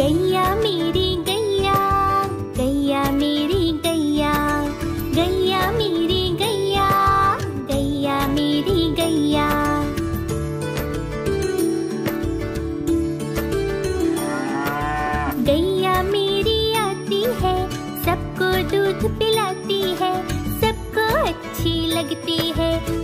गैया मेरी गैया गैया मेरी गैया गैया मेरी गैया गैया मेरी गैया। गैया मेरी आती है, सबको दूध पिलाती है, सबको अच्छी लगती है।